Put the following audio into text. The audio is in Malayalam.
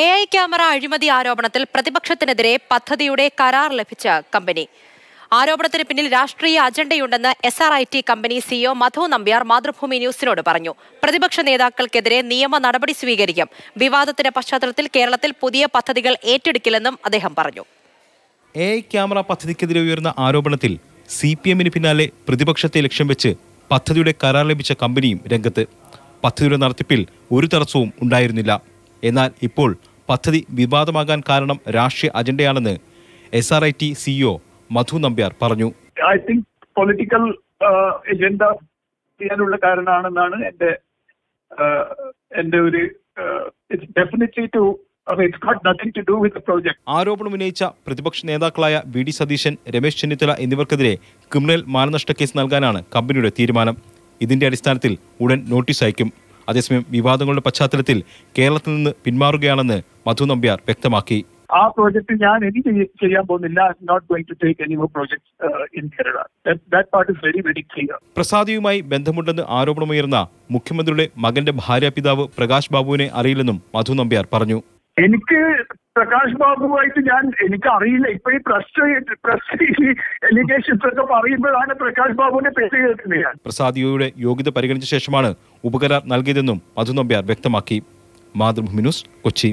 എ ഐ ക്യാമറ അഴിമതി ആരോപണത്തിൽ പ്രതിപക്ഷത്തിനെതിരെ പദ്ധതിയുടെ കരാർ ലഭിച്ച കമ്പനി. ആരോപണത്തിന് പിന്നിൽ രാഷ്ട്രീയ അജണ്ടയുണ്ടെന്ന് S R I T company CEO Madhu Nambiar Mathrubhumi ന്യൂസിനോട് പറഞ്ഞു. പ്രതിപക്ഷ നേതാക്കൾക്കെതിരെ നിയമ നടപടി സ്വീകരിക്കും. വിവാദത്തിന്റെ പശ്ചാത്തലത്തിൽ കേരളത്തിൽ പുതിയ പദ്ധതികൾ ഏറ്റെടുക്കില്ലെന്നും അദ്ദേഹം പറഞ്ഞു. എ ഐ ക്യാമറ പദ്ധതിക്കെതിരെ ഉയർന്ന ആരോപണത്തിൽ സി പി എമ്മിന് പിന്നാലെ പ്രതിപക്ഷത്തെ ലക്ഷ്യം വെച്ച് പദ്ധതിയുടെ കരാർ ലഭിച്ച കമ്പനിയും രംഗത്ത്. പദ്ധതിയുടെ നടത്തിപ്പിൽ ഒരു തടസ്സവും ഉണ്ടായിരുന്നില്ല. എന്നാൽ ഇപ്പോൾ പദ്ധതി വിവാദമാകാൻ കാരണം രാഷ്ട്രീയ അജണ്ടയാണെന്ന് S R I T CEO Madhu Nambiar പറഞ്ഞു. ഐ തിങ്ക് പൊളിറ്റിക്കൽ എജൻഡ ചെയ്യാനുള്ള കാരണമാണെന്നാണ് എന്റെ എന്റെ എന്റെ ഒരു ഇറ്റ്സ് ഡെഫിനറ്റ്ലി ടു പ്രോജക്ട് ആരോപണം ഉന്നയിച്ച പ്രതിപക്ഷ നേതാക്കളായ വി ഡി സതീശൻ രമേശ് ചെന്നിത്തല എന്നിവർക്കെതിരെ ക്രിമിനൽ മാനനഷ്ട കേസ് നൽകാനാണ് കമ്പനിയുടെ തീരുമാനം. ഇതിന്റെ അടിസ്ഥാനത്തിൽ ഉടൻ നോട്ടീസ് അയക്കും. അതേസമയം വിവാദങ്ങളുടെ പശ്ചാത്തലത്തിൽ കേരളത്തിൽ നിന്ന് പിന്മാറുകയാണെന്ന് മധു നമ്പ്യാർ വ്യക്തമാക്കി. ആ പ്രോജക്റ്റ് ഞാൻ ഇനി ചെയ്യാൻ പോകുന്നില്ല. Not going to take any more projects in Kerala that part is very very clear പ്രസാദിയുമായി ബന്ധമുണ്ടെന്ന് ആരോപണമുയർന്ന മുഖ്യമന്ത്രിയുടെ മകന്റെ ഭാര്യ പിതാവ് പ്രകാശ് ബാബുവിനെ അറിയില്ലെന്നും മധു നമ്പ്യാർ പറഞ്ഞു. എനിക്ക് പ്രകാശ് ബാബുവായിട്ട് ഞാൻ എനിക്ക് അറിയില്ല ഇപ്പൊ ഈ പ്രസ് പ്രസ് എലിഗേഷൻസ് ഒക്കെ പറയുമ്പോഴാണ് പ്രകാശ് ബാബുവിനെ പേര് കേൾക്കുന്നത് ഞാൻ. പ്രസാദിയോയുടെ യോഗ്യത പരിഗണിച്ച ശേഷമാണ് ഉപകരാർ നൽകിയതെന്നും മധു നമ്പ്യാർ വ്യക്തമാക്കി. മാതൃഭൂമി ന്യൂസ് കൊച്ചി.